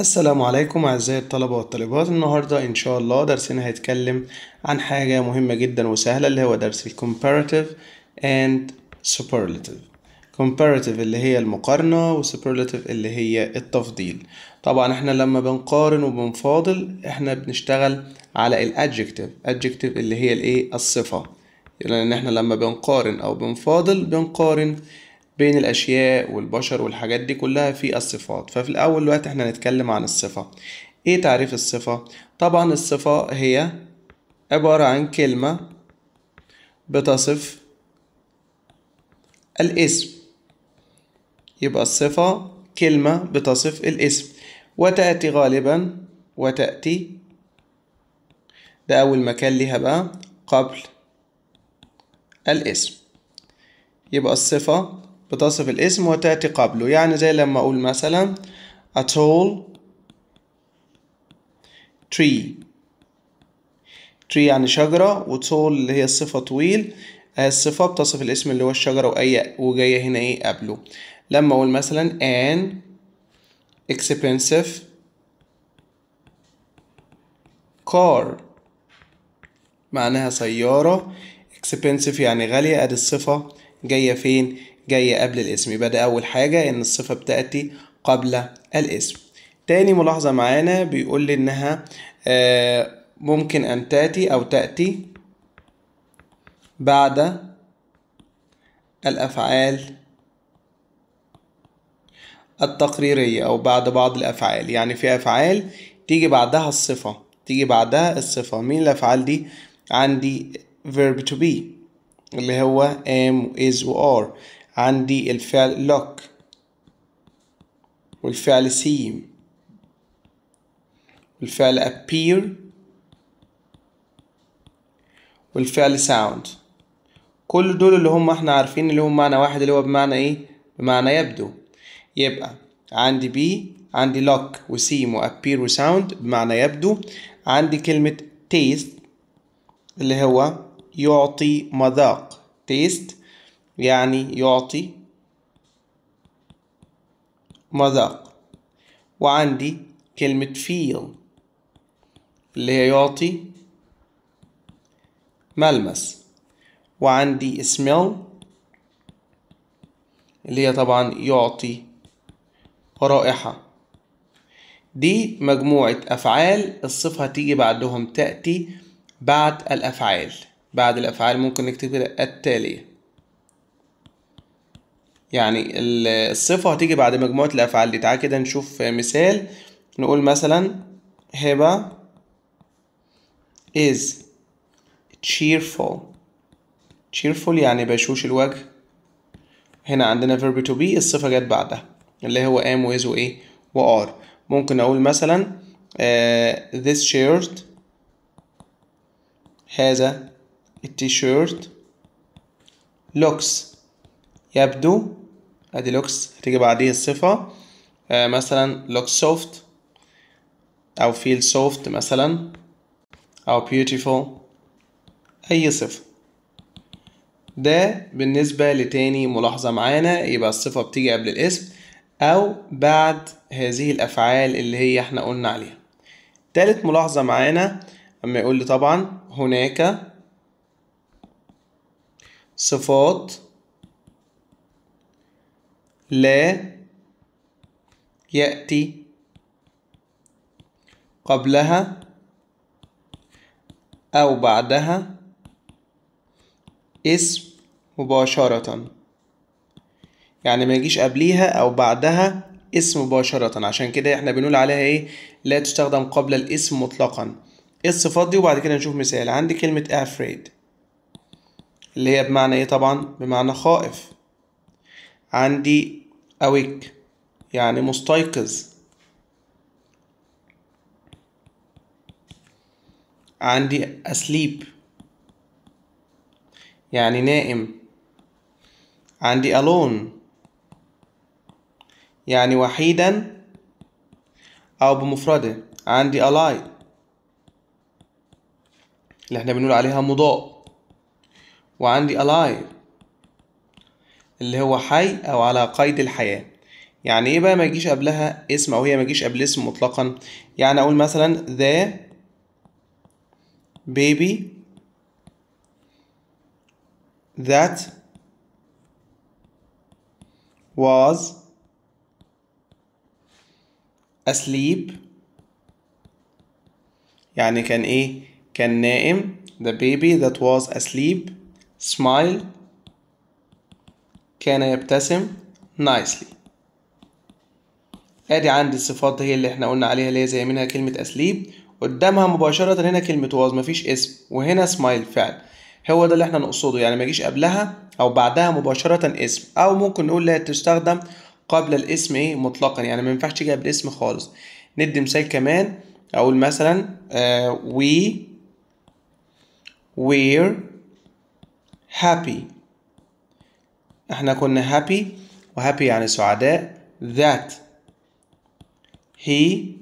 السلام عليكم أعزائي الطلبة والطالبات. النهاردة إن شاء الله درسنا هيتكلم عن حاجة مهمة جدا وسهلة اللي هو درس ال comparative and superlative. comparative اللي هي المقارنة و superlative اللي هي التفضيل. طبعا إحنا لما بنقارن وبنفاضل إحنا بنشتغل على ال adjective. adjective اللي هي الايه الصفة. لأن إحنا لما بنقارن أو بنفاضل بنقارن بين الأشياء والبشر والحاجات دي كلها في الصفات. ففي الأول دلوقتي إحنا هنتكلم عن الصفة. إيه تعريف الصفة؟ طبعا الصفة هي عبارة عن كلمة بتصف الاسم. يبقى الصفة كلمة بتصف الاسم. وتأتي غالبا وتأتي ده أول مكان ليها بقى قبل الاسم. يبقى الصفة بتصف الاسم وتأتي قبله. يعني زي لما أقول مثلا a tall tree. Tree يعني شجرة و tall اللي هي الصفة طويل. الصفة بتصف الاسم اللي هو الشجرة وأي وجاية هنا إيه قبله. لما أقول مثلا an expensive car. معناها سيارة. Expensive يعني غالية أدي الصفة جاية فين؟ جاية قبل الاسم. يبقى ده أول حاجة إن الصفة بتأتي قبل الاسم. تاني ملاحظة معانا بيقول لي إنها آه ممكن أن تأتي أو تأتي بعد الأفعال التقريرية أو بعد بعض الأفعال. يعني في أفعال تيجي بعدها الصفة تيجي بعدها الصفة. مين الأفعال دي؟ عندي verb to be اللي هو am is و are. عندي الفعل look والفعل seem والفعل appear والفعل sound. كل دول اللي هم إحنا عارفين اللي هم معنى واحد اللي هو بمعنى إيه؟ بمعنى يبدو. يبقى عندي be عندي look وسيم وappear وsound بمعنى يبدو. عندي كلمة taste اللي هو يعطي مذاق. taste يعني يعطي مذاق. وعندي كلمة feel اللي هي يعطي ملمس. وعندي smell اللي هي طبعا يعطي رائحة. دي مجموعة أفعال الصفة هتيجي بعدهم تأتي بعد الأفعال. بعد الأفعال ممكن نكتب التالية. يعني الصفة هتيجي بعد مجموعة الأفعال دي. تعال كده نشوف مثال. نقول مثلا هبة is cheerful. cheerful يعني بشوش الوجه. هنا عندنا verb to be الصفة جت بعدها اللي هو am و is و إيه و are. ممكن أقول مثلا uh, this shirt هذا التيشيرت looks يبدو أدي looks هتيجي بعديه الصفة. آه مثلا look soft أو feel soft مثلا أو beautiful أي صفة. ده بالنسبة لتاني ملاحظة معانا يبقى الصفة بتيجي قبل الاسم أو بعد هذه الأفعال اللي هي إحنا قلنا عليها. تالت ملاحظة معانا أما يقول لي طبعا هناك صفات لا يأتي قبلها أو بعدها اسم مباشرة. يعني ما يجيش قبليها أو بعدها اسم مباشرة. عشان كده إحنا بنقول عليها إيه؟ لا تستخدم قبل الاسم مطلقا. إيه الصفات دي وبعد كده نشوف مثال. عندي كلمة afraid اللي هي بمعنى إيه طبعا؟ بمعنى خائف. عندي awake يعني مستيقظ. عندي asleep. يعني نائم. عندي alone. يعني وحيدا أو بمفرده. عندي alive. اللي إحنا بنقول عليها مضاء. وعندي alive. اللي هو حي أو على قيد الحياة. يعني إيه بقى ما يجيش قبلها اسم أو هي ما يجيش قبل اسم مطلقا؟ يعني أقول مثلا the baby that was asleep. يعني كان إيه؟ كان نائم. The baby that was asleep. Smile. كان يبتسم nicely. ادي عندي الصفات هي اللي إحنا قلنا عليها اللي هي زي منها كلمة asleep قدامها مباشرة هنا كلمة was مفيش اسم وهنا smile فعل. هو ده اللي إحنا نقصده يعني ما يجيش قبلها أو بعدها مباشرة اسم. أو ممكن نقول لا تستخدم قبل الاسم إيه؟ مطلقا. يعني ما ينفعش تيجي قبل اسم خالص. ندي مثال كمان. أقول مثلا uh, we were happy. إحنا كنا happy وhappy يعني سعداء. That he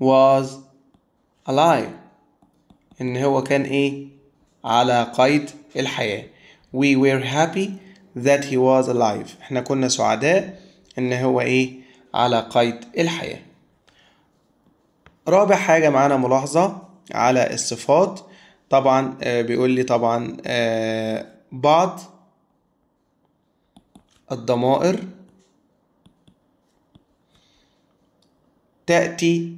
was alive. إن هو كان إيه؟ على قيد الحياة. We were happy that he was alive. إحنا كنا سعداء إن هو إيه؟ على قيد الحياة. رابع حاجة معانا ملاحظة على الصفات. طبعا آه بيقول لي طبعا آه بعض الضمائر تأتي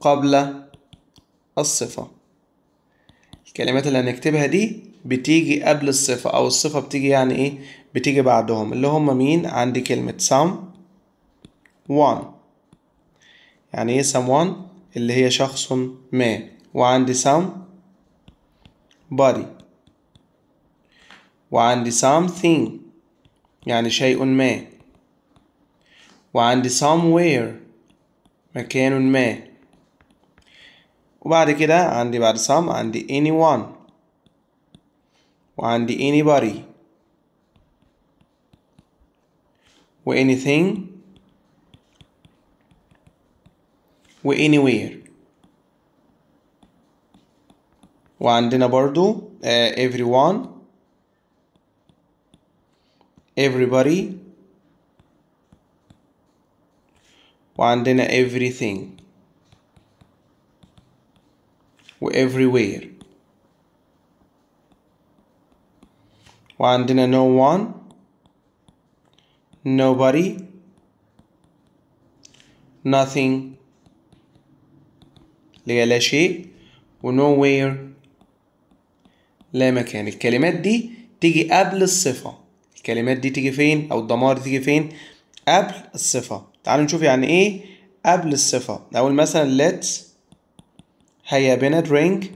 قبل الصفة. الكلمات اللي هنكتبها دي بتيجي قبل الصفة أو الصفة بتيجي يعني إيه؟ بتيجي بعدهم اللي هم مين؟ عندي كلمة some one. يعني إيه someone اللي هي شخص ما. وعندي some body. وعندي something يعني شيء ما وعندي somewhere مكان ما وبعد كده عندي بعد some عندي anyone وعندي anybody و anything و anywhere وعندنا برضو uh, everyone everybody وعندنا everything و everywhere وعندنا no one nobody nothing اللي هي لا شيء و nowhere لا مكان الكلمات دي تيجي قبل الصفة الكلمات دي تيجي فين؟ أو الضمائر تيجي فين؟ قبل الصفة. تعالوا نشوف يعني إيه قبل الصفة. أقول مثلا let's هيا بنا drink.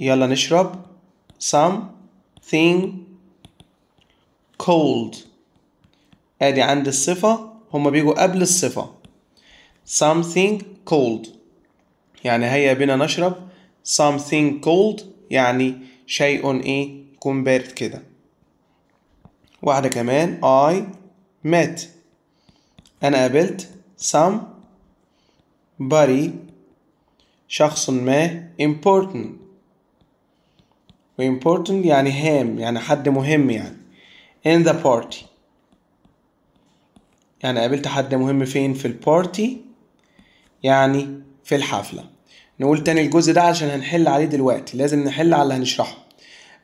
يلا نشرب something cold. آدي عند الصفة. هما بيجوا قبل الصفة. something cold. يعني هيا بنا نشرب something cold. يعني شيء إيه؟ يكون بارد كده. واحدة كمان I met. أنا قابلت somebody شخص ما important. و important يعني هام يعني حد مهم يعني. in the party. يعني قابلت حد مهم فين؟ في البارتي يعني في الحفلة. نقول تاني الجزء ده عشان هنحل عليه دلوقتي. لازم نحل على اللي هنشرحه.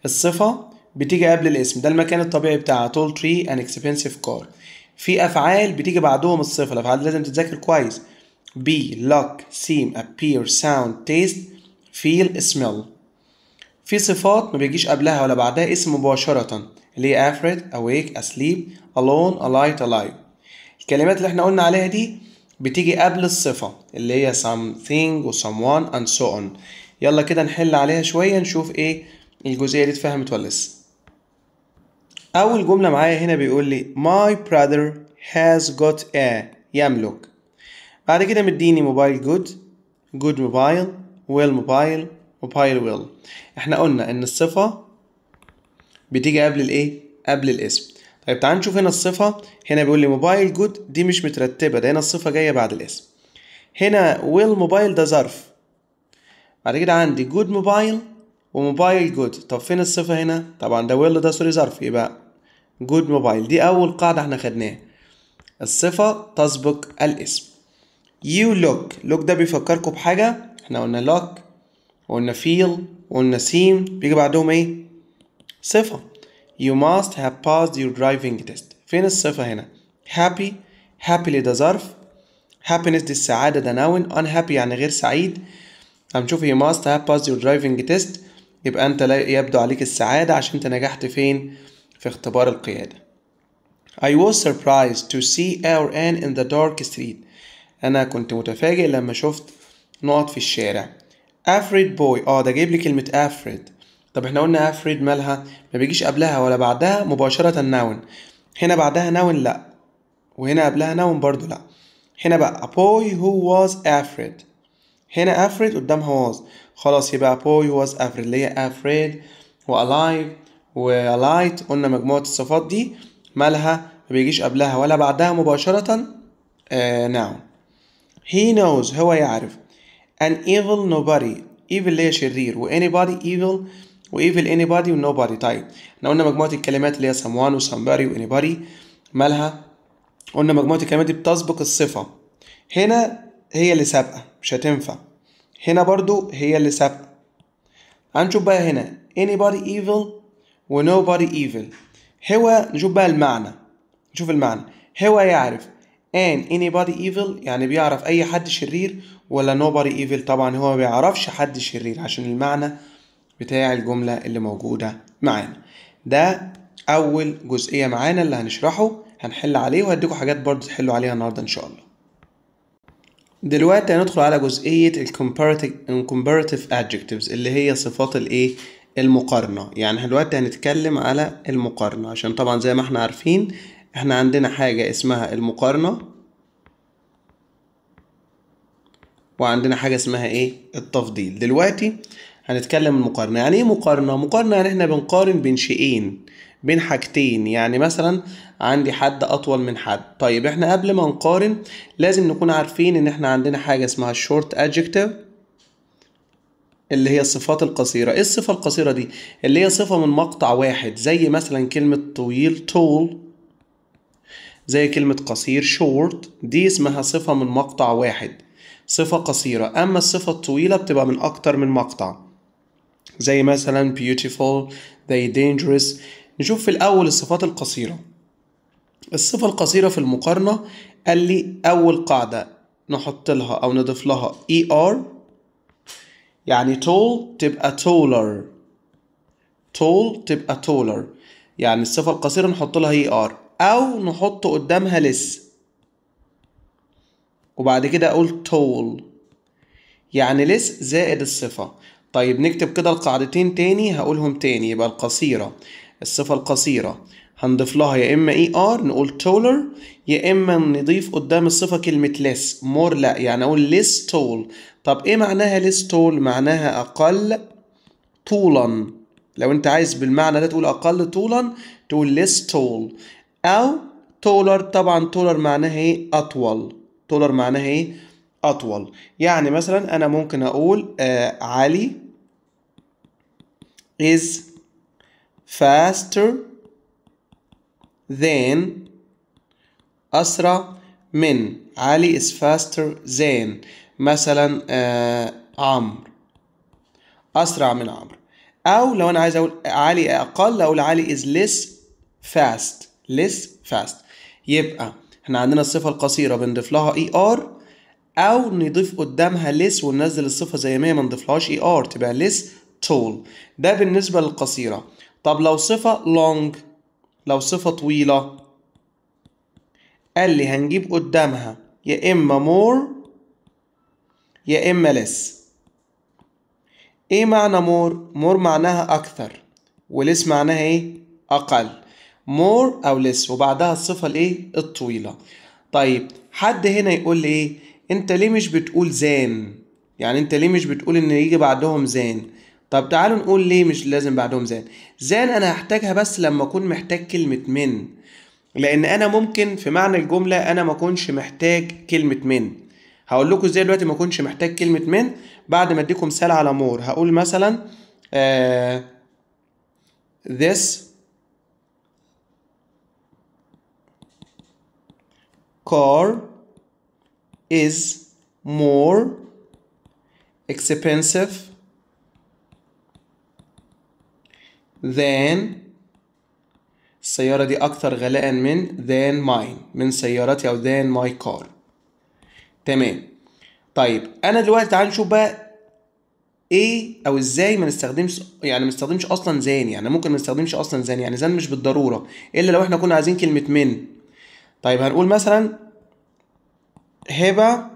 الصفة بتيجي قبل الاسم. ده المكان الطبيعي بتاعها tall tree and expensive car. في أفعال بتيجي بعدهم الصفة الأفعال دي لازم تتذاكر كويس. Be look seem appear sound taste feel smell. في صفات ما بيجيش قبلها ولا بعدها اسم مباشرة. اللي هي afraid awake asleep alone alight alive. الكلمات اللي إحنا قلنا عليها دي بتيجي قبل الصفة. اللي هي something و someone and so on. يلا كده نحل عليها شوية نشوف إيه الجزئية دي اتفهمت ولا لسه. أول جملة معايا هنا بيقول لي my brother has got a يملك. بعد كده مديني mobile good good mobile well mobile mobile well إحنا قلنا إن الصفة بتيجي قبل الإيه؟ قبل الاسم. طيب تعال نشوف هنا الصفة. هنا بيقول لي موبايل جود دي مش مترتبة ده هنا الصفة جاية بعد الاسم. هنا well mobile ده ظرف. بعد كده عندي good mobile و mobile good. طب فين الصفة هنا؟ طبعا ده well ده sorry ظرف. يبقى good mobile دي أول قاعدة إحنا خدناها. الصفة تسبق الاسم. you look look ده بيفكركم بحاجة. إحنا قلنا look وقلنا feel وقلنا seem بيجي بعدهم إيه؟ صفة. You must have passed your driving test. فين الصفة هنا؟ Happy. Happily ده ظرف. Happiness دي السعادة. ده noun. Unhappy يعني غير سعيد. هنشوف you must have passed your driving test. يبقى أنت لا يبدو عليك السعادة عشان أنت نجحت فين؟ في اختبار القيادة. I was surprised to see our Anne in the dark street. أنا كنت متفاجئ لما شفت نقط في الشارع. Afraid boy. آه ده جايب لي كلمة afraid طب إحنا قلنا afraid مالها؟ ما بيجيش قبلها ولا بعدها مباشرة noun. هنا بعدها noun لا. وهنا قبلها noun برضو لا. هنا بقى a boy who was afraid هنا afraid قدامها was. خلاص يبقى boy was afraid اللي هي afraid و alive و قلنا مجموعة الصفات دي مالها ما بيجيش قبلها ولا بعدها مباشرة آه noun he knows هو يعرف. An evil nobody evil اللي هي شرير. و anybody evil و evil anybody و nobody. طيب إحنا قلنا مجموعة الكلمات اللي هي someone و somebody و anybody مالها قلنا مجموعة الكلمات دي بتسبق الصفة. هنا هي اللي سابقة مش هتنفع. هنا برضو هي اللي سابقة هنشوف بقى هنا. anybody evil و nobody evil. هو نشوف بقى المعنى. نشوف المعنى. هو يعرف and anybody evil يعني بيعرف أي حد شرير ولا nobody evil. طبعا هو ما بيعرفش حد شرير عشان المعنى بتاع الجملة اللي موجودة معانا. ده أول جزئية معانا اللي هنشرحه. هنحل عليه وهديكم حاجات برضو تحلوا عليها النهاردة إن شاء الله. دلوقتي هندخل على جزئية ال comparative adjectives اللي هي صفات الايه المقارنة. يعني إحنا دلوقتي هنتكلم على المقارنة عشان طبعا زي ما إحنا عارفين إحنا عندنا حاجة اسمها المقارنة وعندنا حاجة اسمها إيه؟ التفضيل. دلوقتي هنتكلم المقارنة. يعني إيه مقارنة؟ مقارنة يعني إحنا بنقارن بين شيئين. بين حاجتين. يعني مثلا عندي حد أطول من حد. طيب إحنا قبل ما نقارن لازم نكون عارفين إن إحنا عندنا حاجة اسمها short adjective اللي هي الصفات القصيرة. إيه الصفة القصيرة دي؟ اللي هي صفة من مقطع واحد زي مثلا كلمة طويل tall زي كلمة قصير short دي اسمها صفة من مقطع واحد. صفة قصيرة. أما الصفة الطويلة بتبقى من أكتر من مقطع. زي مثلا beautiful زي dangerous نشوف في الأول الصفات القصيرة. الصفة القصيرة في المقارنة قال لي أول قاعدة نحط لها أو نضيف لها ER يعني tall تبقى taller. tall تبقى taller. يعني الصفة القصيرة نحط لها ER أو نحط قدامها less. وبعد كده أقول tall. يعني less زائد الصفة. طيب نكتب كده القاعدتين تاني هقولهم تاني يبقى القصيرة. الصفة القصيرة. هنضيف لها يا إما إي آر نقول taller يا إما نضيف قدام الصفة كلمة less more لا يعني أقول less tall. طب إيه معناها less tall معناها أقل طولا. لو أنت عايز بالمعنى ده تقول أقل طولا تقول less tall. أو taller طبعا taller معناها إيه؟ أطول. taller معناها إيه؟ أطول. يعني مثلا أنا ممكن أقول آه علي is faster than أسرع من. علي is faster than. مثلا آه عمرو. أسرع من عمرو. أو لو أنا عايز أقول علي أقل أقول علي is less fast. less fast. يبقى إحنا عندنا الصفة القصيرة بنضيف لها er أو نضيف قدامها less وننزل الصفة زي ما هي ما نضيفلهاش er تبقى less tall. ده بالنسبة للقصيرة. طب لو صفة long لو صفة طويلة قال لي هنجيب قدامها يا إما more يا إما less إيه معنى more؟ more معناها أكثر وليس معناها إيه؟ أقل more أو less وبعدها الصفة الإيه؟ الطويلة طيب حد هنا يقول لي إيه؟ أنت ليه مش بتقول زان؟ يعني أنت ليه مش بتقول إن يجي بعدهم زان؟ طب تعالوا نقول ليه مش لازم بعدهم than than أنا هحتاجها بس لما أكون محتاج كلمة من. لأن أنا ممكن في معنى الجملة أنا ما أكونش محتاج كلمة من. هقول لكم إزاي دلوقتي ما أكونش محتاج كلمة من بعد ما أديكم مثال على more. هقول مثلا آه this car is more expensive than السيارة دي أكثر غلاء من than mine من سيارتي أو than my car. تمام. طيب أنا دلوقتي تعال نشوف بقى إيه أو إزاي ما نستخدمش يعني ما نستخدمش أصلا than يعني ممكن ما نستخدمش أصلا than يعني than مش بالضرورة إلا لو إحنا كنا عايزين كلمة من. طيب هنقول مثلا هبة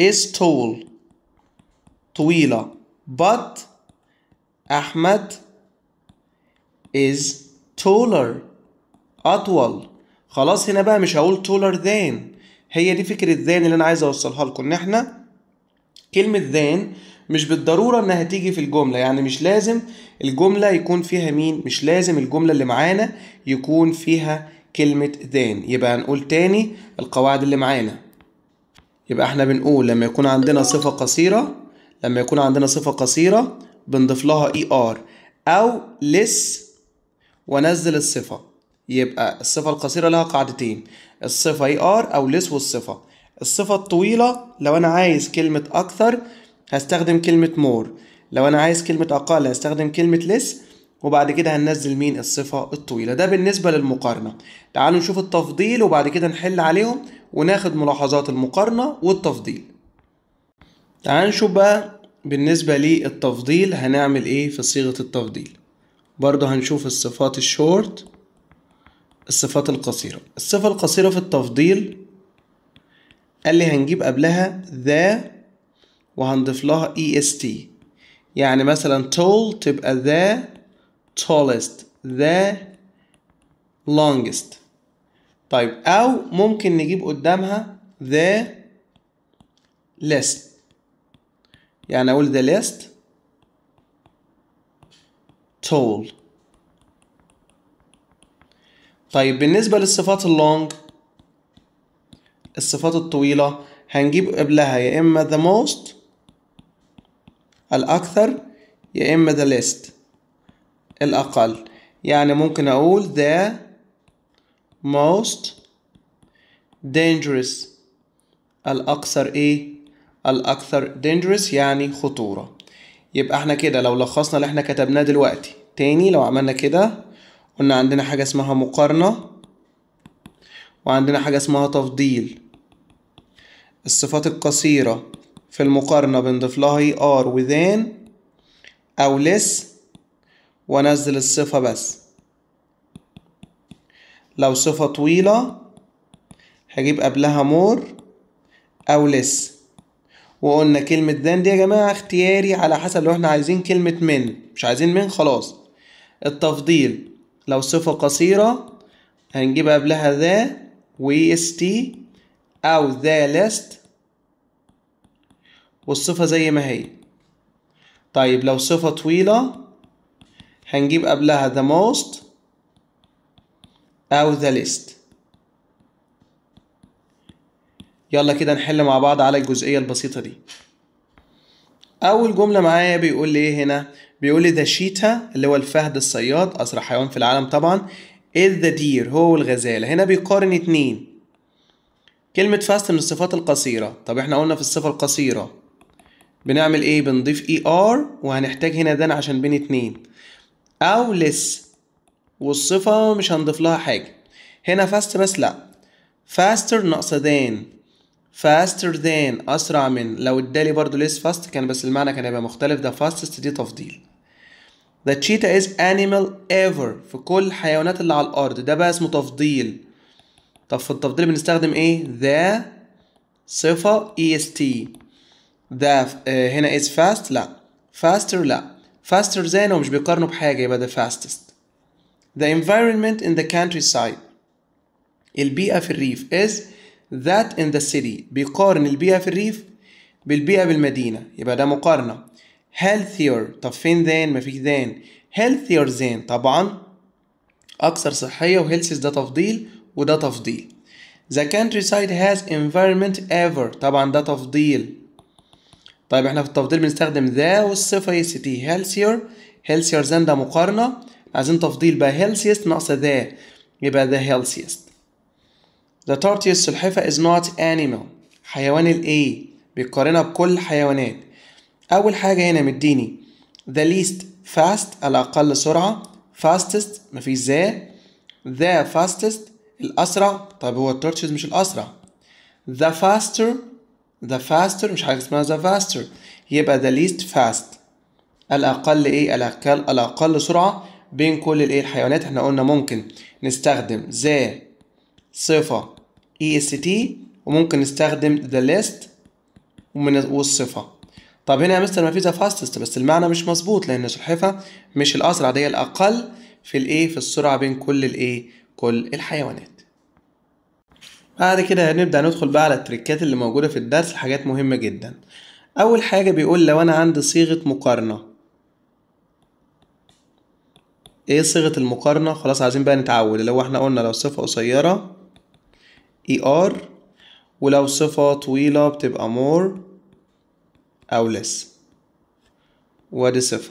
is tall طويلة but احمد is taller. أطول. خلاص هنا بقى مش هقول taller than. هي دي فكرة than اللي أنا عايز أوصلها لكم. إن إحنا كلمة ذان مش بالضرورة إنها تيجي في الجملة. يعني مش لازم الجملة يكون فيها مين. مش لازم الجملة اللي معانا يكون فيها كلمة than يبقى هنقول تاني القواعد اللي معانا. يبقى إحنا بنقول لما يكون عندنا صفة قصيرة لما يكون عندنا صفة قصيرة بنضيف لها er أو less وانزل الصفة. يبقى الصفة القصيرة لها قاعدتين الصفة er أو less والصفة. الصفة الطويلة لو أنا عايز كلمة أكثر هستخدم كلمة more. لو أنا عايز كلمة أقل هستخدم كلمة less وبعد كده هننزل مين؟ الصفة الطويلة. ده بالنسبة للمقارنة. تعالوا نشوف التفضيل وبعد كده نحل عليهم وناخد ملاحظات المقارنة والتفضيل. تعالوا نشوف بقى بالنسبة للتفضيل هنعمل إيه في صيغة التفضيل؟ برضه هنشوف الصفات الشورت الصفات القصيرة. الصفة القصيرة في التفضيل قال لي هنجيب قبلها the وهنضيف لها est يعني مثلا tall تبقى the tallest the longest. طيب أو ممكن نجيب قدامها the least يعني أقول the least tall طيب بالنسبة للصفات اللونج الصفات الطويلة هنجيب قبلها يا إما the most الأكثر يا إما the least الأقل يعني ممكن أقول the most dangerous الأكثر إيه؟ الأكثر dangerous يعني خطورة. يبقى إحنا كده لو لخصنا اللي إحنا كتبناه دلوقتي. تاني لو عملنا كده قلنا عندنا حاجة اسمها مقارنة وعندنا حاجة اسمها تفضيل. الصفات القصيرة في المقارنة بنضيف لها er و than أو less وأنزل الصفة بس. لو صفة طويلة هجيب قبلها more أو less وقلنا كلمة than دي يا جماعة اختياري على حسب لو إحنا عايزين كلمة من. مش عايزين من خلاص. التفضيل لو صفة قصيرة هنجيب قبلها the و st أو the least والصفة زي ما هي. طيب لو صفة طويلة هنجيب قبلها the most أو the least. يلا كده نحل مع بعض على الجزئية البسيطة دي. أول جملة معايا بيقول لي إيه هنا؟ بيقول لي the cheetah اللي هو الفهد الصياد أسرع حيوان في العالم طبعا is the deer هو والغزالة. هنا بيقارن اتنين. كلمة fast من الصفات القصيرة. طب إحنا قلنا في الصفة القصيرة. بنعمل إيه؟ بنضيف er وهنحتاج هنا than عشان بين اتنين. أو less والصفة مش هنضيف لها حاجة. هنا fast بس لا. Faster ناقصة than faster than أسرع من لو ادالي برضو less fast كان بس المعنى كان هيبقى مختلف. ده fastest دي تفضيل. The cheetah is animal ever في كل الحيوانات اللي على الأرض. ده بقى اسمه تفضيل. طب في التفضيل بنستخدم إيه؟ the صفة est ده هنا is fast لا. faster لا. faster than هو مش بيقارنوا بحاجة يبقى the fastest. the environment in the countryside. البيئة في الريف is that in the city. بيقارن البيئة في الريف بالبيئة بالمدينة يبقى ده مقارنة. Healthier طب فين than مفيش than healthier than طبعا أكثر صحية و healthiest ده تفضيل وده تفضيل. The countryside has environment ever. طبعا ده تفضيل. طيب إحنا في التفضيل بنستخدم ذا والصفة يستي healthier healthier than ده مقارنة. عايزين تفضيل بقى healthiest ناقصة the. يبقى the healthiest. The tortoise السلحفة is نقط animal. حيوان الايه بيقارنها بكل الحيوانات أول حاجة هنا مديني. The least fast الأقل سرعة. Fastest مفيش the. The fastest الأسرع. طب هو ال tortoise مش الأسرع. The faster the faster مش حاجة اسمها the faster. يبقى the least fast. الأقل إيه؟ الأقل الأقل سرعة بين كل الإيه الحيوانات. إحنا قلنا ممكن نستخدم the صفة. Est وممكن نستخدم the least ومن والصفة طب هنا يا مستر ما في the fastest بس المعنى مش مظبوط لأن السلحفة مش الأسرع دي الأقل في الإيه في السرعة بين كل الإيه كل الحيوانات. بعد كده هنبدأ ندخل بقى على التريكات اللي موجودة في الدرس حاجات مهمة جدا. أول حاجة بيقول لو أنا عندي صيغة مقارنة. إيه صيغة المقارنة؟ خلاص عايزين بقى نتعود لو إحنا قلنا لو صفة قصيرة ER ولو صفة طويلة بتبقى more أو less. وأدي صفة.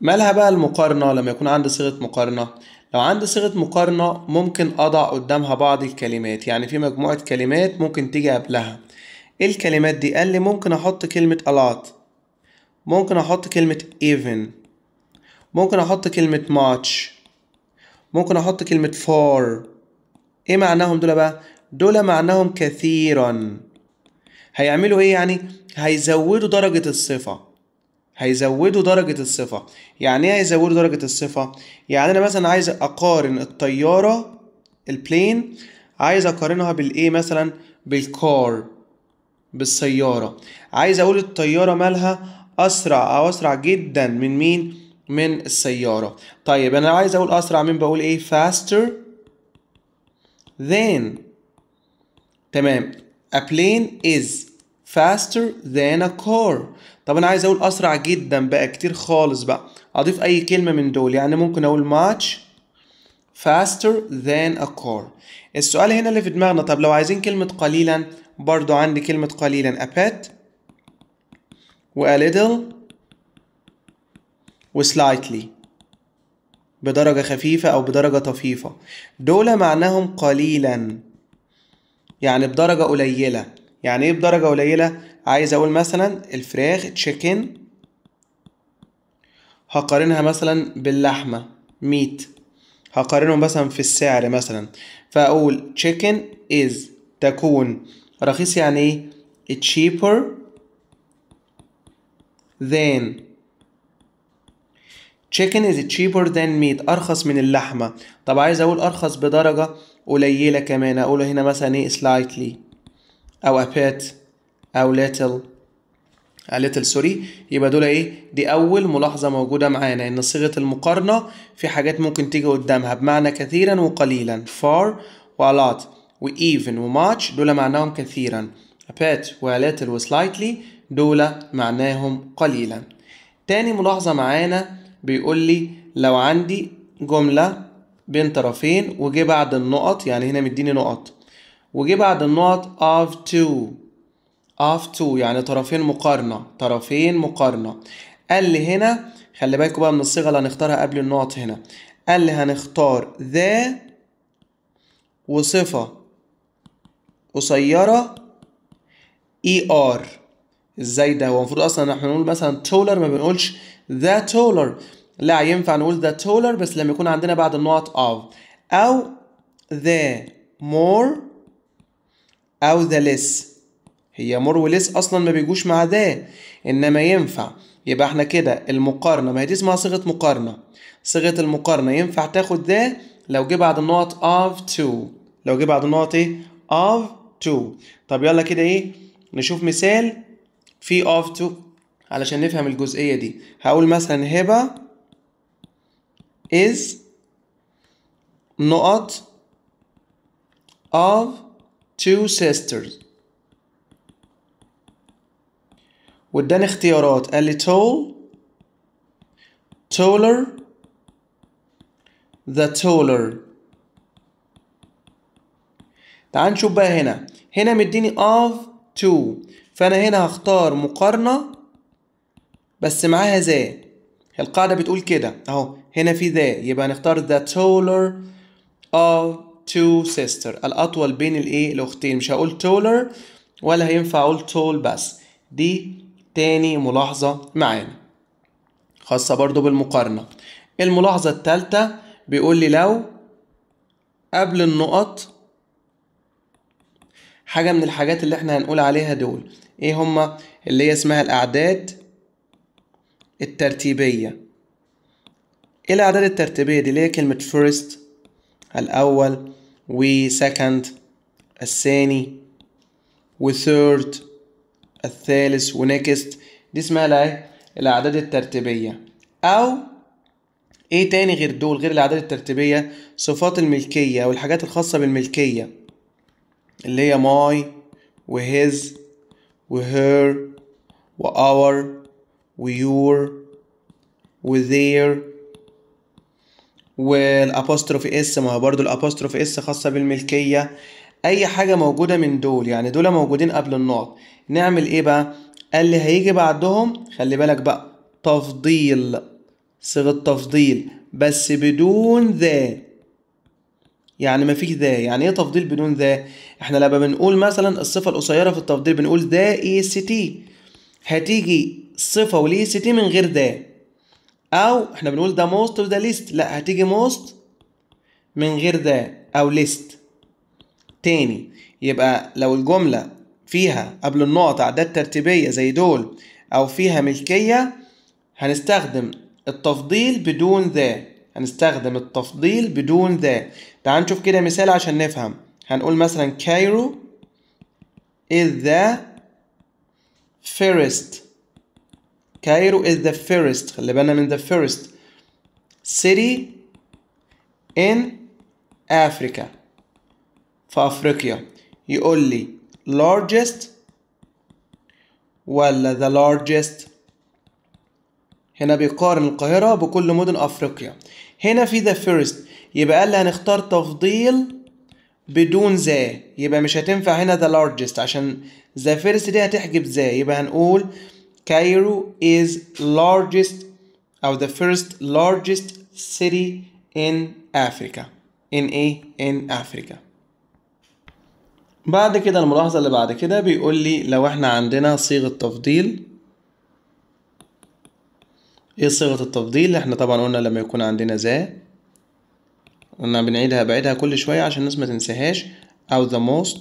مالها بقى المقارنة؟ لما يكون عندي صيغة مقارنة. لو عندي صيغة مقارنة ممكن أضع قدامها بعض الكلمات. يعني في مجموعة كلمات ممكن تيجي قبلها. إيه الكلمات دي؟ قال لي ممكن أحط كلمة a lot. ممكن أحط كلمة even. ممكن أحط كلمة much. ممكن أحط كلمة for. إيه معناهم دول بقى؟ دول معناهم كثيرا هيعملوا إيه يعني؟ هيزودوا درجة الصفة. هيزودوا درجة الصفة. يعني إيه هيزودوا درجة الصفة؟ يعني أنا مثلا عايز أقارن الطيارة البلين عايز أقارنها بالايه مثلا بالكار بالسيارة. عايز أقول الطيارة مالها أسرع أو أسرع جدا من مين؟ من السيارة. طيب أنا عايز أقول أسرع من بقول إيه؟ faster. Than تمام. A plane is faster than a car. طب أنا عايز أقول أسرع جدا بقى كتير خالص بقى. أضيف أي كلمة من دول يعني ممكن أقول much faster than a car. السؤال هنا اللي في دماغنا طب لو عايزين كلمة قليلا برضو عندي كلمة قليلا. A pet و a little و slightly. بدرجة خفيفة أو بدرجة طفيفة. دول معناهم قليلا. يعني بدرجة قليلة. يعني إيه بدرجة قليلة؟ عايز أقول مثلا الفراخ تشيكن هقارنها مثلا باللحمة ميت هقارنهم مثلا في السعر مثلا. فأقول chicken is تكون. رخيص يعني إيه؟ Cheaper than chicken is cheaper than meat. أرخص من اللحمة. طب عايز أقول أرخص بدرجة؟ قليلة كمان. أقول هنا مثلا إيه؟ slightly. أو a bit أو little. A little سوري يبقى دول إيه؟ دي أول ملاحظة موجودة معانا إن صيغة المقارنة في حاجات ممكن تيجي قدامها بمعنى كثيرا وقليلا. far و a lot. و even و much دول معناهم كثيرا. a bit و a little و slightly دول معناهم قليلا. تاني ملاحظة معانا بيقول لي لو عندي جملة بين طرفين وجه بعد النقط يعني هنا مديني نقط. وجه بعد النقط of two. Of two يعني طرفين مقارنة. طرفين مقارنة. قال لي هنا خلي بالكوا بقى من الصيغة اللي هنختارها قبل النقط هنا. قال لي هنختار the وصفة قصيرة er إزاي ده؟ هو المفروض أصلا إحنا نقول مثلا taller ما بنقولش the taller لا ينفع نقول the taller بس لما يكون عندنا بعد النقط of. أو the more أو the less. هي more و less أصلا ما بيجوش مع ذا إنما ينفع. يبقى إحنا كده المقارنة. ما هي دي اسمها صيغة مقارنة. صيغة المقارنة. ينفع تاخد ذا لو جه بعد النقط of two. لو جه بعد النقط إيه؟ of two. طب يلا كده إيه؟ نشوف مثال في of two. علشان نفهم الجزئية دي. هقول مثلا هبة is نقط of two sisters. واداني اختيارات. قال لي tall taller the taller. تعال نشوف بقى هنا. هنا مديني of two. فأنا هنا هختار مقارنة بس معاها ذا القاعدة بتقول كده. أهو هنا في ذا يبقى هنختار the taller of two sister الأطول بين الإيه؟ الأختين. مش هقول taller ولا هينفع أقول tall بس. دي تاني ملاحظة معانا. خاصة برضو بالمقارنة. الملاحظة التالتة بيقول لي لو قبل النقط حاجة من الحاجات اللي إحنا هنقول عليها دول. إيه هما؟ اللي هي اسمها الأعداد. الترتيبية. إيه الأعداد الترتيبية دي اللي هي كلمة first الأول و second الثاني و third الثالث و next. دي اسمها الايه الأعداد الترتيبية. أو إيه تاني غير دول غير الأعداد الترتيبية؟ صفات الملكية أو الحاجات الخاصة بالملكية. اللي هي my و his و her و our و your و their وال apostrophe s ما هو برضو ال apostrophe s خاصة بالملكية. أي حاجة موجودة من دول يعني دول موجودين قبل النقط. نعمل إيه بقى؟ قال لي هيجي بعدهم خلي بالك بقى تفضيل صيغة تفضيل. بس بدون the. يعني ما فيش the. يعني إيه تفضيل بدون the؟ إحنا لما بنقول مثلا الصفة القصيرة في التفضيل بنقول the est. هتيجي st من غير the أو إحنا بنقول the most the least لا هتيجي most من غير the أو least تاني يبقى لو الجملة فيها قبل النقط أعداد ترتيبية زي دول أو فيها ملكية هنستخدم التفضيل بدون the هنستخدم التفضيل بدون the تعال نشوف كده مثال عشان نفهم. هنقول مثلا Cairo is the first Cairo is the first خلي بالنا من the first city in Africa. في أفريقيا. يقول لي largest ولا the largest هنا بيقارن القاهرة بكل مدن أفريقيا. هنا في the first يبقى قال لي هنختار تفضيل بدون the. يبقى مش هتنفع هنا the largest عشان the first دي هتحجب the. يبقى هنقول Cairo is largest أو the first largest city in Africa in A in Africa. بعد كده الملاحظة اللي بعد كده بيقول لي لو إحنا عندنا صيغة تفضيل. إيه صيغة التفضيل؟ إحنا طبعا قلنا لما يكون عندنا ذا. قلنا بنعيدها بعيدها كل شوية عشان الناس ما تنساهاش. أو the most.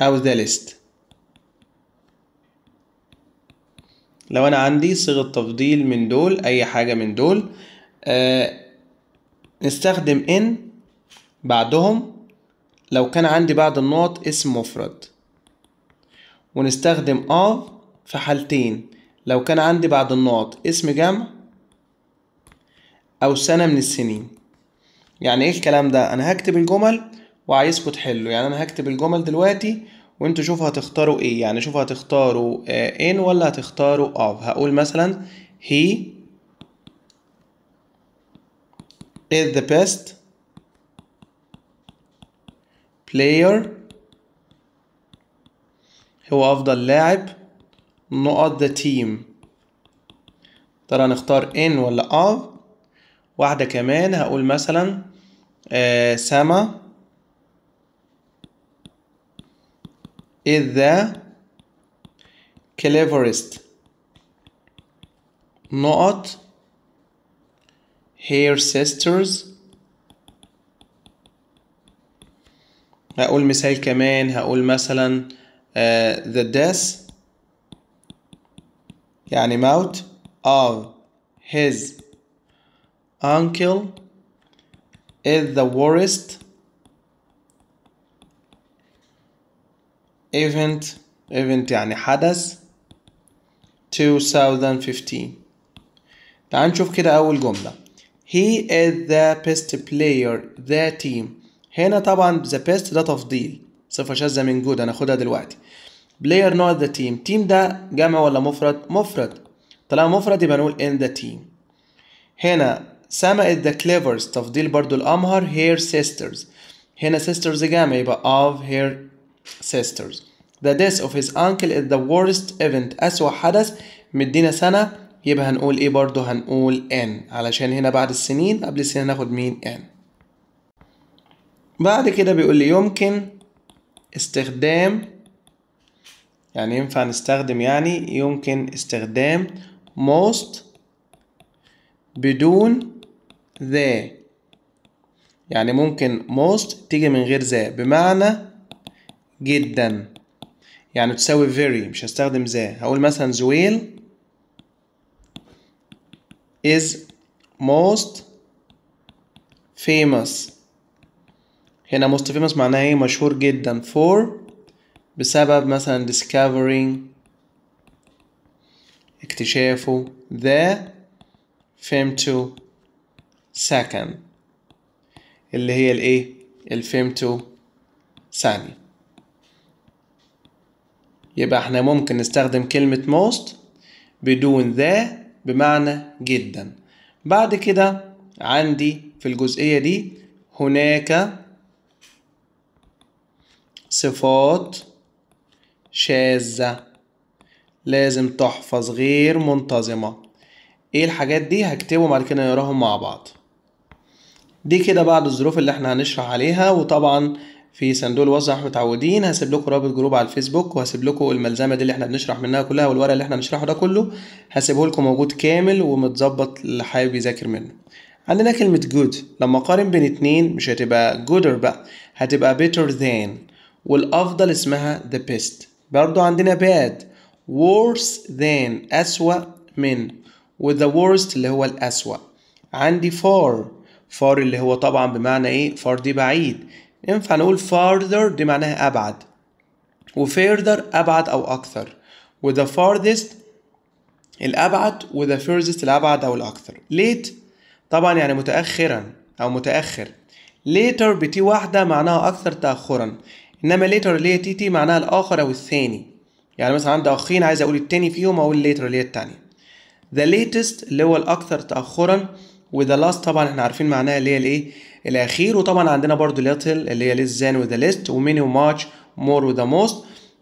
أو the list لو أنا عندي صيغة تفضيل من دول أي حاجة من دول آه نستخدم in بعدهم. لو كان عندي بعد النقط اسم مفرد. ونستخدم of في حالتين. لو كان عندي بعد النقط اسم جمع أو سنة من السنين. يعني إيه الكلام ده؟ أنا هكتب الجمل وعايزكم تحلوا يعني أنا هكتب الجمل دلوقتي وانتوا شوفوا هتختاروا إيه. يعني شوفوا هتختاروا ان ولا هتختاروا of. هقول مثلا he is the best player. هو أفضل لاعب نقط the team. ترى نختار in ولا of. واحدة كمان هقول مثلا آه سما. is the cleverest نقط her sisters هقول مثال كمان هقول مثلا uh, the death يعني موت of his uncle is the worst event event يعني حدث 2015 تعال نشوف كده أول جملة. He is the best player the team. هنا طبعا the best ده تفضيل. صفة شاذة من جود هناخدها دلوقتي. Player not the team. Team ده جمع ولا مفرد؟ مفرد. طالما مفرد يبقى نقول in the team. هنا سما is the cleverest. تفضيل برضو الأمهر her sisters. هنا sisters جمع يبقى of her sisters the death of his uncle is the worst event. أسوأ حدث مدينا سنة. يبقى هنقول إيه برضو هنقول n. علشان هنا بعد السنين قبل السنين هناخد مين؟ N. بعد كده بيقول لي يمكن استخدام يعني ينفع نستخدم يعني يمكن استخدام most بدون ذا يعني ممكن most تيجي من غير ذا بمعنى جدا. يعني تساوي very مش هستخدم ذا هقول مثلا زويل is most famous. هنا most famous معناها إيه؟ مشهور جدا. for بسبب مثلا discovering اكتشافه. the femto second. اللي هي الإيه؟ الفيمتو ثانية يبقى إحنا ممكن نستخدم كلمة most بدون ذا بمعنى جدا. بعد كده عندي في الجزئية دي هناك صفات شاذة لازم تحفظ غير منتظمة. إيه الحاجات دي؟ هكتبهم بعد كده نقراهم مع بعض. دي كده بعض الظروف اللي إحنا هنشرح عليها وطبعا في صندوق الوصف إحنا متعودين. هسيب لكم رابط جروب على الفيسبوك وهسيب لكم الملزمة دي اللي إحنا بنشرح منها كلها والورق اللي إحنا هنشرحه ده كله. هسيبه لكم موجود كامل ومتظبط اللي حابب يذاكر منه. عندنا كلمة good. لما أقارن بين اتنين مش هتبقى gooder بقى هتبقى better than. والأفضل اسمها the best. برضو عندنا bad. worse than أسوأ من. و the worst اللي هو الأسوأ. عندي far far اللي هو طبعا بمعنى إيه؟ far دي بعيد. ينفع نقول farther دي معناها أبعد. و further أبعد أو أكثر. و the farthest الأبعد و the furthest الأبعد أو الأكثر. late طبعا يعني متأخرا أو متأخر. later بتي واحدة معناها أكثر تأخرا. إنما later اللي هي تي تي معناها الآخر أو الثاني. يعني مثلا عندي أخين عايز أقول التاني فيهم أقول later اللي هي التانية. the latest اللي هو الأكثر تأخرا. و the last طبعا إحنا عارفين معناها اللي هي الإيه؟ الأخير وطبعا عندنا برضو little اللي هي less than و the least و many و much more و the most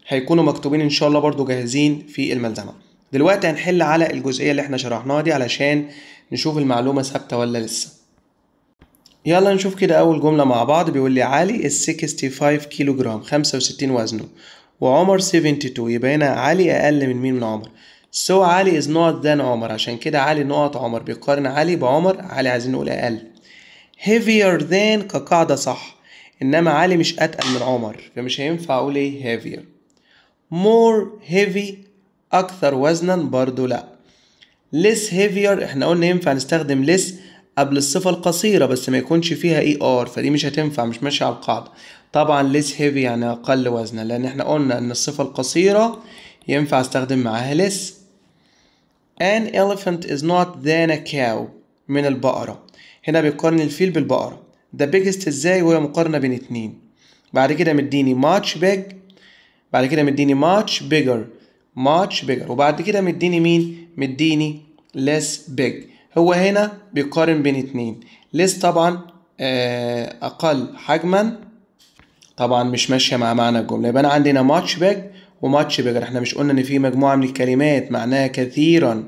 هيكونوا مكتوبين إن شاء الله برضو جاهزين في الملزمة. دلوقتي هنحل على الجزئية اللي إحنا شرحناها دي علشان نشوف المعلومة ثابتة ولا لسه. يلا نشوف كده أول جملة مع بعض. بيقول لي علي is 65 كيلو جرام 65 وزنه. وعمر 72 يبقى هنا علي أقل من مين من عمر؟ So علي is not than عمر عشان كده علي نقط عمر. بيقارن علي بعمر علي عايزين نقول أقل. Heavier than كقاعدة صح. إنما علي مش أتقل من عمر. فمش هينفع أقول إيه heavier. More heavy أكثر وزنا برضو لأ. Less heavier إحنا قلنا ينفع نستخدم less قبل الصفة القصيرة بس ما يكونش فيها اي ار فدي مش هتنفع مش ماشية على القاعدة. طبعا less heavy يعني أقل وزنا لأن إحنا قلنا إن الصفة القصيرة ينفع أستخدم معاها less. An elephant is not than a cow من البقرة. هنا بيقارن الفيل بالبقرة. The biggest إزاي وهي مقارنة بين اتنين. بعد كده مديني much big. بعد كده مديني much bigger. much bigger. وبعد كده مديني مين؟ مديني less big. هو هنا بيقارن بين اتنين. less طبعا أقل حجما. طبعا مش ماشية مع معنى الجملة. يبقى أنا عندنا much big وماتش bigger. إحنا مش قلنا إن في مجموعة من الكلمات معناها كثيرا.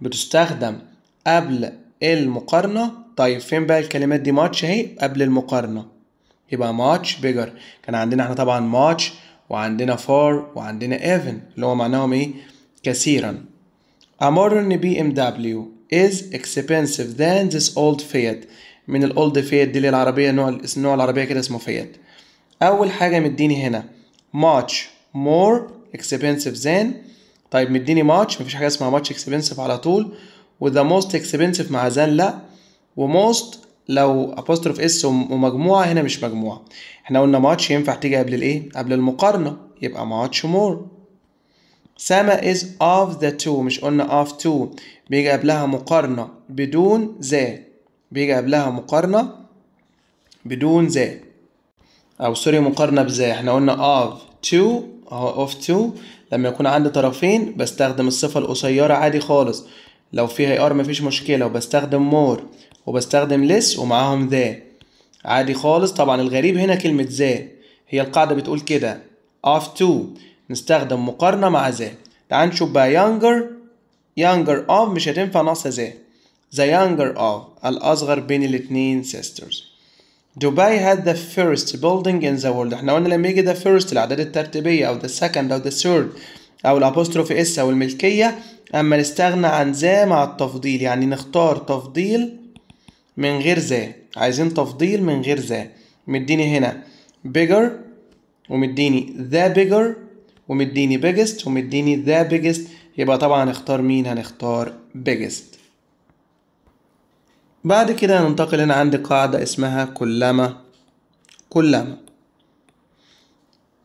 بتستخدم قبل المقارنة؟ طيب فين بقى الكلمات دي much اهي؟ قبل المقارنة. يبقى much bigger. كان عندنا إحنا طبعا much وعندنا far وعندنا even اللي هو معناهم إيه؟ كثيرا. A modern BMW is expensive than this old Fiat. من الاولد فيات دي اللي العربية نوع النوع العربية كده اسمه فيات أول حاجة مديني هنا much more expensive than طيب مديني much مفيش حاجة اسمها much expensive على طول. و the most expensive مع than لأ و most لو apostrophe s ومجموعة هنا مش مجموعة. إحنا قلنا much ينفع تيجي قبل الايه؟ قبل المقارنة. يبقى much more. سما is of the two مش قلنا of two. بيجي قبلها مقارنة بدون the بيجي قبلها مقارنة بدون the أو sorry مقارنة ب the إحنا قلنا two أهو of two. لما يكون عندي طرفين بستخدم الصفة القصيرة عادي خالص. لو فيها er مفيش مشكلة وبستخدم more وبستخدم less ومعاهم the عادي خالص. طبعا الغريب هنا كلمة the هي القاعدة بتقول كده. of two. نستخدم مقارنة مع the تعال نشوف بقى younger younger of مش هتنفع ناقصة the the younger of الأصغر بين الاتنين sisters. Dubai had the first building in the world. إحنا قلنا لما يجي the first الأعداد الترتيبية أو the second أو the third أو ال apostrophe s أو الملكية أما نستغنى عن the مع التفضيل يعني نختار تفضيل من غير the. عايزين تفضيل من غير the. مديني هنا bigger ومديني the bigger ومديني biggest ومديني the biggest. يبقى طبعا هنختار مين؟ هنختار biggest. بعد كده ننتقل هنا عندي قاعدة اسمها كلما. كلما.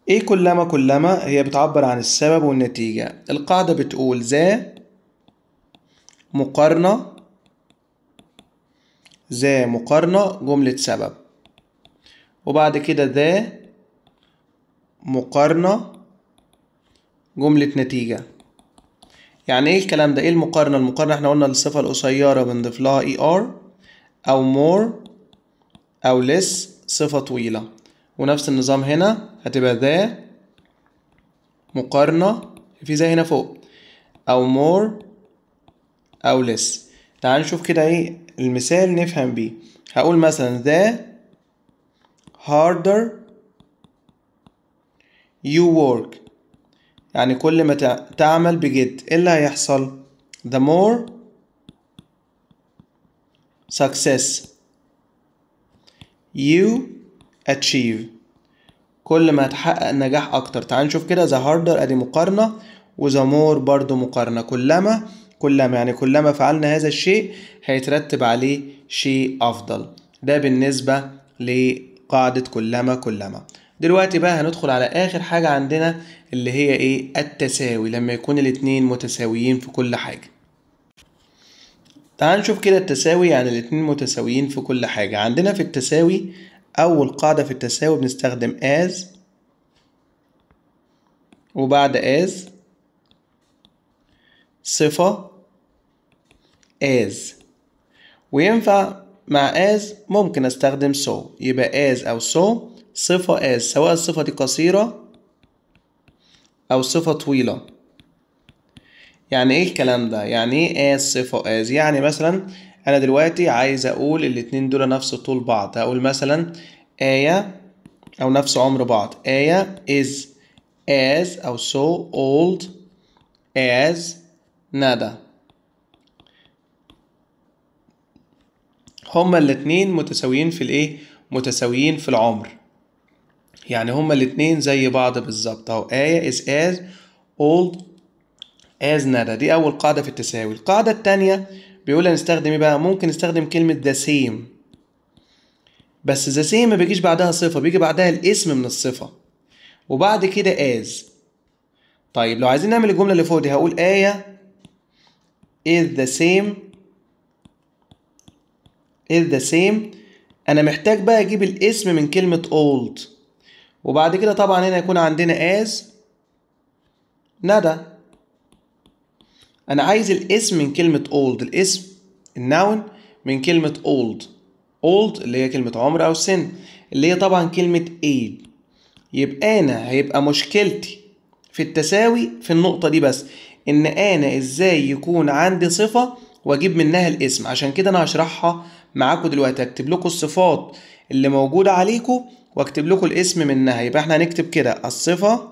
إيه كلما؟ كلما هي بتعبر عن السبب والنتيجة. القاعدة بتقول the مقارنة. the مقارنة جملة سبب. وبعد كده the مقارنة جملة نتيجة. يعني إيه الكلام ده؟ إيه المقارنة؟ المقارنة إحنا قلنا الصفة القصيرة بنضيف لها er أو more أو less صفة طويلة. ونفس النظام هنا هتبقى ذا مقارنة. في زي هنا فوق. أو more أو less. تعال نشوف كده إيه المثال نفهم بيه. هقول مثلا the harder you work. يعني كل ما تعمل بجد. إيه اللي هيحصل؟ the more success you achieve. كل ما تحقق نجاح أكتر. تعال نشوف كده the harder أدي مقارنة. و the more برضو مقارنة. كلما كلما يعني كلما فعلنا هذا الشيء هيترتب عليه شيء أفضل. ده بالنسبة لقاعدة كلما كلما. دلوقتي بقى هندخل على آخر حاجة عندنا اللي هي إيه؟ التساوي لما يكون الاتنين متساويين في كل حاجة. تعال نشوف كده التساوي يعني الاتنين متساويين في كل حاجة. عندنا في التساوي أول قاعدة في التساوي بنستخدم as وبعد as صفة as. وينفع مع as ممكن أستخدم so. يبقى as أو so صفة as سواء الصفة دي قصيرة أو صفة طويلة. يعني إيه الكلام ده؟ يعني إيه as صفة as يعني مثلا أنا دلوقتي عايز أقول الاتنين دول نفس طول بعض. هقول مثلا آية أو نفس عمر بعض. آية is as أو so old as ندى هما الاتنين متساويين في الإيه؟ متساويين في العمر. يعني هما الاتنين زي بعض بالظبط أهو آية is as old as ندى دي أول قاعدة في التساوي. القاعدة التانية بيقول هنستخدم إيه بقى؟ ممكن نستخدم كلمة the same. بس the same ما بيجيش بعدها صفة بيجي بعدها الاسم من الصفة. وبعد كده as. طيب لو عايزين نعمل الجملة اللي فوق دي هقول آية is the same is the same. أنا محتاج بقى أجيب الاسم من كلمة old. وبعد كده طبعا هنا يكون عندنا as ندى أنا عايز الاسم من كلمة old الاسم النون من كلمة old. old اللي هي كلمة عمر أو سن اللي هي طبعا كلمة age يبقى أنا هيبقى مشكلتي في التساوي في النقطة دي بس إن أنا إزاي يكون عندي صفة وأجيب منها الاسم. عشان كده أنا هشرحها معاكم دلوقتي هكتب لكم الصفات اللي موجودة عليكم واكتب لكم الاسم منها. يبقى إحنا هنكتب كده الصفة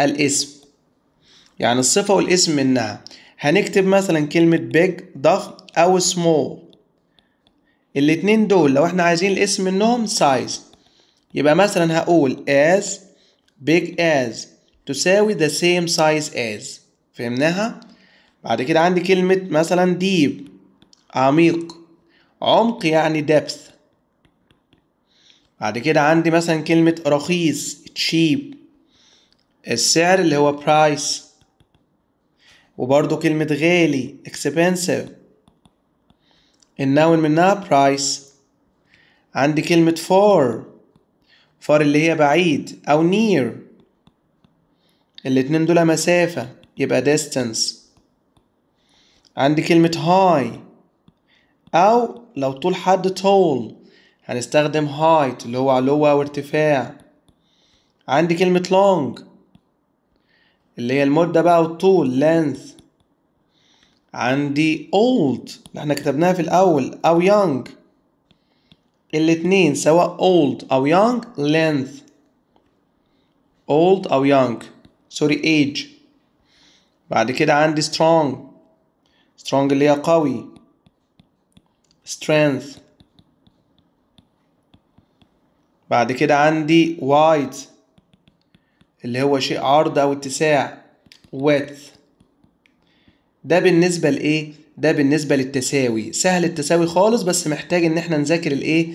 الاسم. يعني الصفة والاسم منها. هنكتب مثلا كلمة big ضخم أو small. الاتنين دول لو إحنا عايزين الاسم منهم size. يبقى مثلا هقول as big as تساوي the same size as. فهمناها؟ بعد كده عندي كلمة مثلا deep. عميق. عمق يعني depth. بعد كده عندي مثلا كلمة رخيص cheap. السعر اللي هو price. وبرضو كلمة غالي expensive. النون منها price. عندي كلمة far far اللي هي بعيد أو near. الاتنين دول مسافة يبقى distance. عندي كلمة high. أو لو طول حد tall هنستخدم height اللي هو علو أو ارتفاع عندي كلمة long اللي هي المدة بقى والطول length. عندي old اللي إحنا كتبناها في الأول أو young. الاتنين سواء old أو young length. old أو young. Sorry age. بعد كده عندي strong. strong اللي هي قوي. Strength. بعد كده عندي wide اللي هو شيء عرض أو اتساع width. ده بالنسبة لإيه؟ ده بالنسبة للتساوي. سهل التساوي خالص بس محتاج إن إحنا نذاكر الإيه؟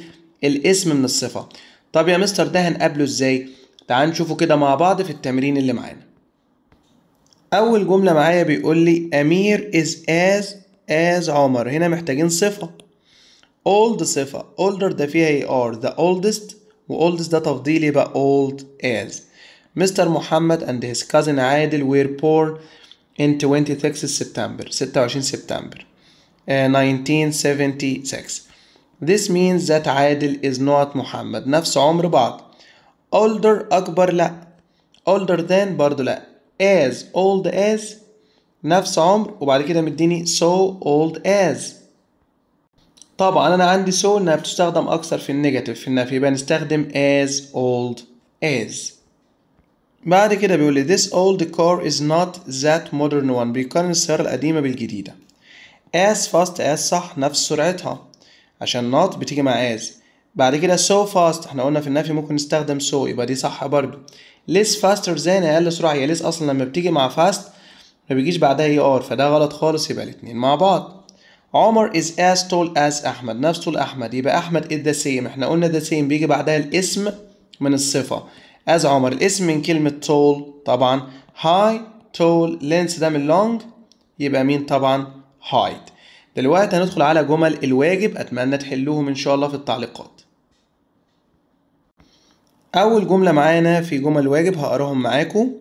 الاسم من الصفة. طب يا مستر ده هنقابله إزاي؟ تعال نشوفه كده مع بعض في التمرين اللي معانا. أول جملة معايا بيقول لي أمير is as as عمر. هنا محتاجين صفة. old صفة older ده فيها اي ار the oldest و oldest ده تفضيل يبقى old as مستر محمد and his cousin عادل were born in 26 سبتمبر 26 سبتمبر uh, 1976 This means that عادل is not محمد نفس عمر بعض older أكبر لأ older than برضو لأ as old as نفس عمر وبعد كده مديني so old as طبعا أنا عندي so إنها بتستخدم أكثر في النيجاتيف في النفي يبقى نستخدم as old as. بعد كده بيقول لي this old car is not that modern one بيقارن السيارة القديمة بالجديدة. As fast as صح نفس سرعتها. عشان not بتيجي مع as. بعد كده so fast إحنا قلنا في النفي ممكن نستخدم so يبقى دي صح برضو less faster than أقل سرعة. هي less أصلا لما بتيجي مع fast ما بيجيش بعدها ار فده غلط خالص يبقى الاتنين مع بعض. عمر is as tall as أحمد. نفس طول احمد يبقى أحمد is the same. إحنا قلنا the same. بيجي بعدها الاسم من الصفة. As Omar. الاسم من كلمة tall طبعا. High tall. Length ده من long. يبقى مين طبعا؟ Height. دلوقتي هندخل على جمل الواجب. أتمنى تحلوهم إن شاء الله في التعليقات. أول جملة معانا في جمل الواجب. هقراهم معاكم.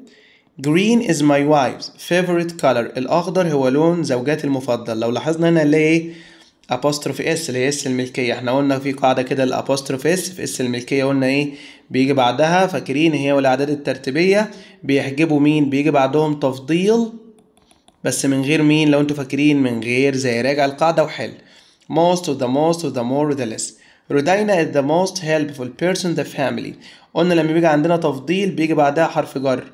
Green is my wife's favorite color. الأخضر هو لون زوجاتي المفضل. لو لاحظنا هنا إيه apostrophe s اللي هي s الملكية. إحنا قلنا في قاعدة كده ال apostrophe s في s الملكية قلنا إيه؟ بيجي بعدها. فاكرين هي والأعداد الترتيبية. بيحجبوا مين؟ بيجي بعدهم تفضيل بس من غير مين؟ لو أنتوا فاكرين من غير زي راجع القاعدة وحل. Most of the most of the more the less. رودينا is the most helpful person the family. قلنا لما بيجي عندنا تفضيل بيجي بعدها حرف جر.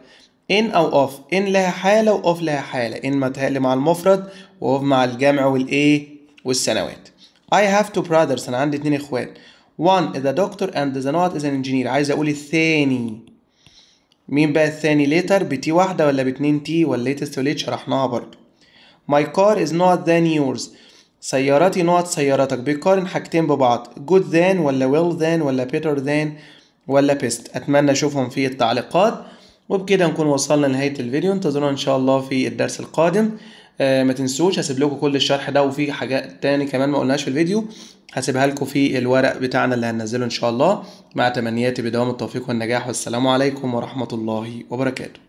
In أو off. in لها حالة و off لها حالة. in متهيألي مع المفرد و off مع الجمع والإيه والسنوات. I have two brothers. أنا عندي اتنين إخوات one is a doctor and the not is an engineer. عايز أقول الثاني. مين بقى الثاني later بتي واحدة ولا باتنين تي ولا latest وليت شرحناها برضو. My car is not than yours. سيارتي not سيارتك. بيقارن حاجتين ببعض. good than ولا well than ولا better than ولا best. أتمنى أشوفهم في التعليقات. وبكده نكون وصلنا لنهاية الفيديو. انتظرونا إن شاء الله في الدرس القادم. آه ما تنسوش هسيب لكم كل الشرح ده وفي حاجات تاني كمان ما قلناش في الفيديو. هسيبها لكم في الورق بتاعنا اللي هننزله إن شاء الله. مع تمنياتي بدوام التوفيق والنجاح. والسلام عليكم ورحمة الله وبركاته.